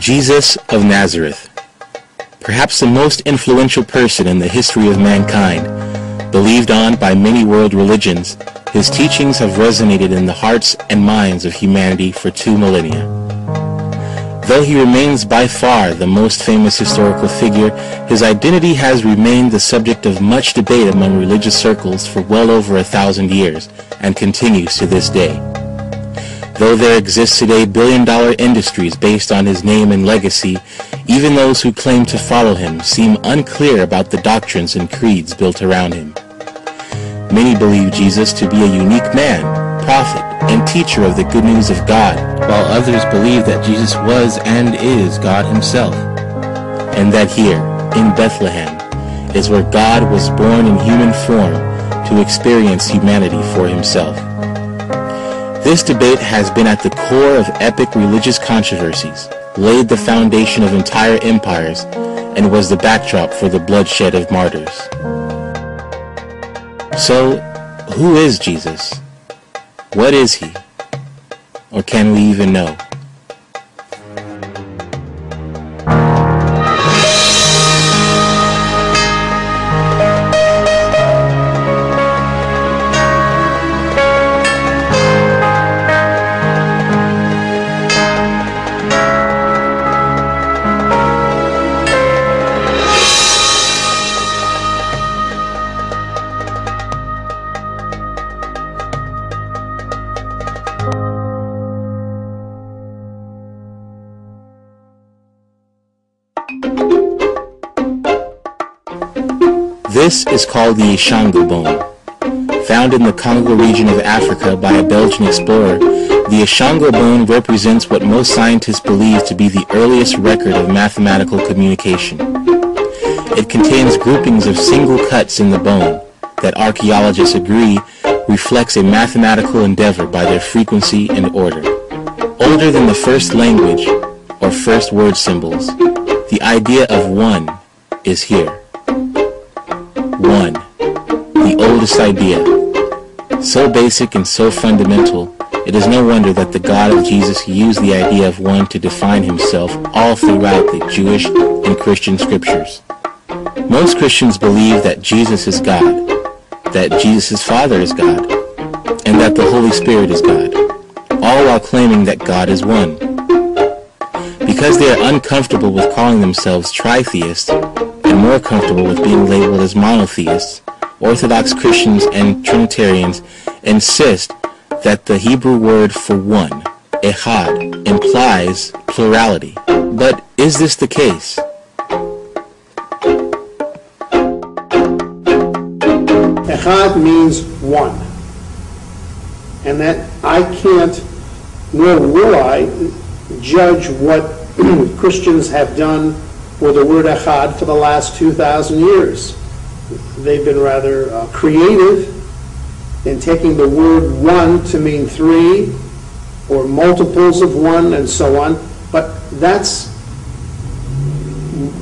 Jesus of Nazareth. Perhaps the most influential person in the history of mankind, believed on by many world religions, his teachings have resonated in the hearts and minds of humanity for two millennia. Though he remains by far the most famous historical figure, his identity has remained the subject of much debate among religious circles for well over a thousand years and continues to this day. Though there exist today billion-dollar industries based on his name and legacy, even those who claim to follow him seem unclear about the doctrines and creeds built around him. Many believe Jesus to be a unique man, prophet, and teacher of the good news of God, while others believe that Jesus was and is God himself, and that here, in Bethlehem, is where God was born in human form to experience humanity for himself. This debate has been at the core of epic religious controversies, laid the foundation of entire empires, and was the backdrop for the bloodshed of martyrs. So, who is Jesus? What is he? Or can we even know? This is called the Ishango bone. Found in the Congo region of Africa by a Belgian explorer, the Ishango bone represents what most scientists believe to be the earliest record of mathematical communication. It contains groupings of single cuts in the bone that archaeologists agree reflects a mathematical endeavor by their frequency and order. Older than the first language or first word symbols, the idea of one is here. One, the oldest idea. So basic and so fundamental, it is no wonder that the God of Jesus used the idea of one to define himself all throughout the Jewish and Christian scriptures. Most Christians believe that Jesus is God, that Jesus' Father is God, and that the Holy Spirit is God, all while claiming that God is one. Because they are uncomfortable with calling themselves tritheists, more comfortable with being labeled as monotheists, Orthodox Christians and Trinitarians insist that the Hebrew word for one, echad, implies plurality. But is this the case? Echad means one. And that I can't, nor will I, judge what Christians have done with the word echad for the last 2,000 years. They've been rather uh, creative in taking the word one to mean three or multiples of one and so on, but that's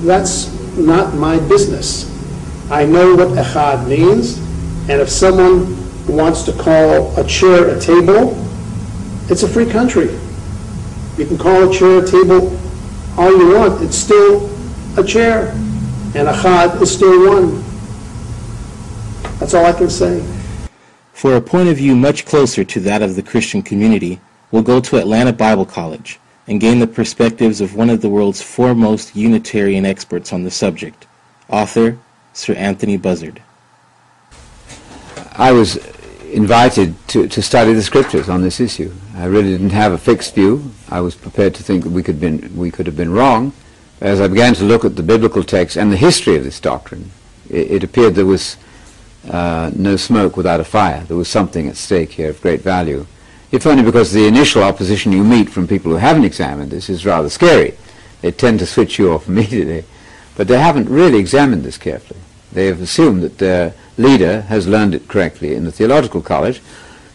that's not my business. I know what echad means, and if someone wants to call a chair a table, it's a free country. You can call a chair a table all you want. It's still a chair, and echad is still one. That's all I can say. For a point of view much closer to that of the Christian community, we'll go to Atlanta Bible College and gain the perspectives of one of the world's foremost Unitarian experts on the subject, author Sir Anthony Buzzard. I was invited to, to study the scriptures on this issue. I really didn't have a fixed view. I was prepared to think that we could, been, we could have been wrong. As I began to look at the biblical text and the history of this doctrine, it, it appeared there was uh, no smoke without a fire. There was something at stake here of great value. If only because the initial opposition you meet from people who haven't examined this is rather scary. They tend to switch you off immediately. But they haven't really examined this carefully. They have assumed that their leader has learned it correctly in the theological college,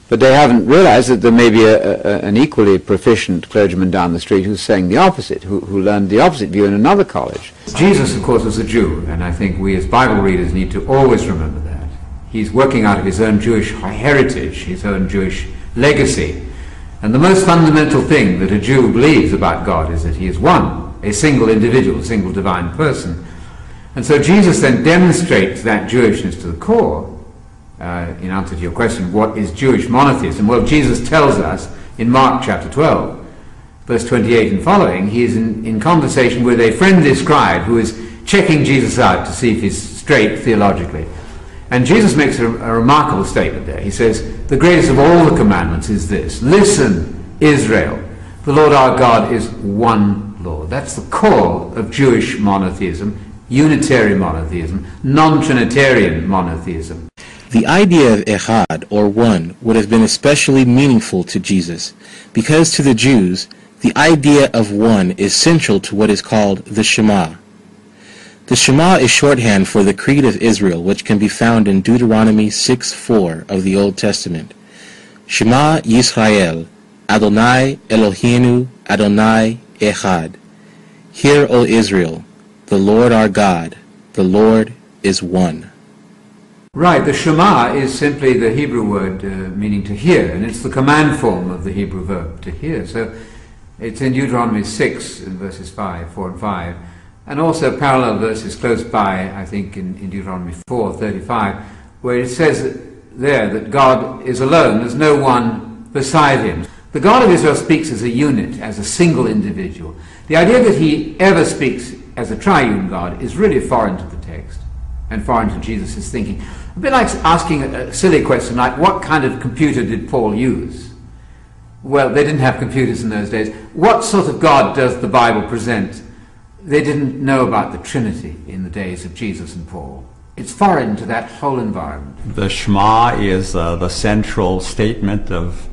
but they haven't realized that there may be a, a, an equally proficient clergyman down the street who's saying the opposite, who, who learned the opposite view in another college. Jesus, of course, was a Jew, and I think we as Bible readers need to always remember that. He's working out of his own Jewish heritage, his own Jewish legacy. And the most fundamental thing that a Jew believes about God is that he is one. a single individual, a single divine person. And so Jesus then demonstrates that Jewishness to the core. Uh, in answer to your question, what is Jewish monotheism? Well, Jesus tells us in Mark chapter 12, verse 28 and following, he is in, in conversation with a friendly scribe who is checking Jesus out to see if he's straight theologically. And Jesus makes a, a remarkable statement there. He says, The greatest of all the commandments is this Listen, Israel, the Lord our God is one Lord. That's the core of Jewish monotheism, unitary monotheism, non Trinitarian monotheism. The idea of echad, or one, would have been especially meaningful to Jesus, because to the Jews, the idea of one is central to what is called the Shema. The Shema is shorthand for the Creed of Israel, which can be found in Deuteronomy 6:4 of the Old Testament. Shema Yisrael, Adonai Eloheinu, Adonai Echad. Hear, O Israel, the Lord our God, the Lord is one. Right, the Shema is simply the Hebrew word uh, meaning to hear, and it's the command form of the Hebrew verb to hear. So it's in Deuteronomy 6, in verses 5, 4 and 5, and also parallel verses close by, I think, in, in Deuteronomy 4, 35, where it says there that God is alone, there's no one beside him. The God of Israel speaks as a unit, as a single individual. The idea that he ever speaks as a triune God is really foreign to the text and foreign to Jesus' thinking. A bit like asking a silly question like, what kind of computer did Paul use? Well, they didn't have computers in those days. What sort of God does the Bible present? They didn't know about the Trinity in the days of Jesus and Paul. It's foreign to that whole environment. The Shema is uh, the central statement of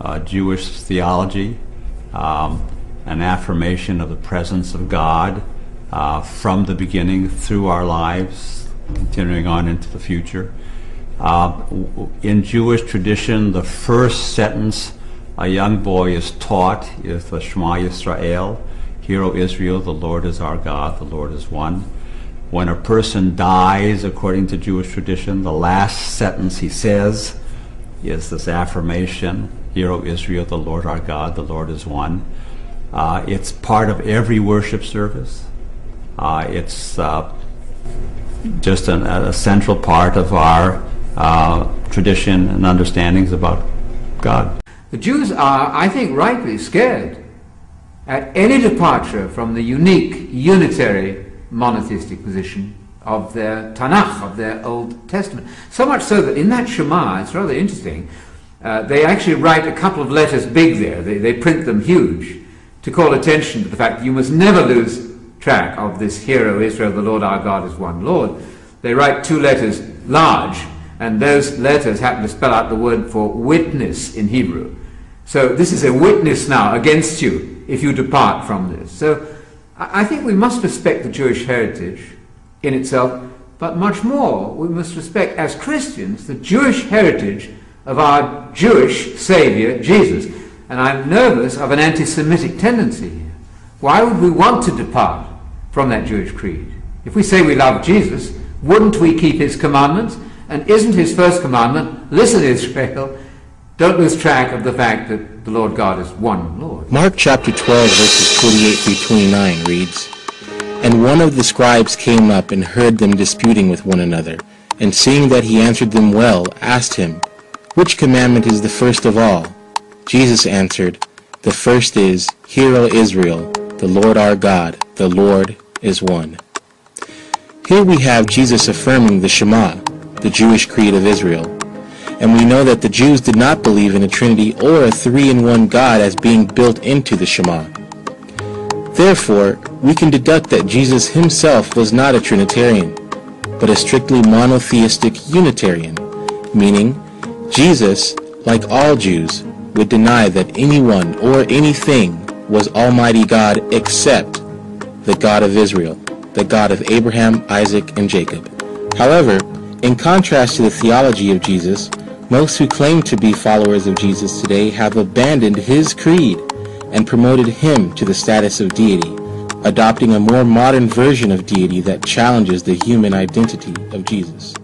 uh, Jewish theology, um, an affirmation of the presence of God uh, from the beginning through our lives continuing on into the future. Uh, in Jewish tradition, the first sentence a young boy is taught is the Shema Yisrael, Hear, O Israel, the Lord is our God, the Lord is one. When a person dies, according to Jewish tradition, the last sentence he says is this affirmation, Hear, O Israel, the Lord our God, the Lord is one. Uh, it's part of every worship service. Uh, it's uh, just an, a central part of our uh, tradition and understandings about God. The Jews are, I think, rightly scared at any departure from the unique, unitary, monotheistic position of their Tanakh, of their Old Testament. So much so that in that Shema, it's rather interesting, uh, they actually write a couple of letters big there, they, they print them huge, to call attention to the fact that you must never lose track of this hero Israel, the Lord our God is one Lord. They write two letters large, and those letters happen to spell out the word for witness in Hebrew. So this is a witness now against you if you depart from this. So I think we must respect the Jewish heritage in itself, but much more, we must respect as Christians the Jewish heritage of our Jewish Savior, Jesus. And I'm nervous of an anti Semitic tendency here. Why would we want to depart from that Jewish creed. If we say we love Jesus, wouldn't we keep his commandments? And isn't his first commandment, listen Israel, don't lose track of the fact that the Lord God is one Lord. Mark chapter 12 verses 28 through 29 reads, And one of the scribes came up and heard them disputing with one another, and seeing that he answered them well, asked him, Which commandment is the first of all? Jesus answered, The first is, Hear, O Israel, the Lord our God, the Lord is one. Here we have Jesus affirming the Shema, the Jewish creed of Israel. And we know that the Jews did not believe in a Trinity or a three-in-one God as being built into the Shema. Therefore, we can deduct that Jesus himself was not a Trinitarian, but a strictly monotheistic Unitarian, meaning Jesus, like all Jews, would deny that anyone or anything was Almighty God except the God of Israel, the God of Abraham, Isaac, and Jacob. However, in contrast to the theology of Jesus, most who claim to be followers of Jesus today have abandoned his creed and promoted him to the status of deity, adopting a more modern version of deity that challenges the human identity of Jesus.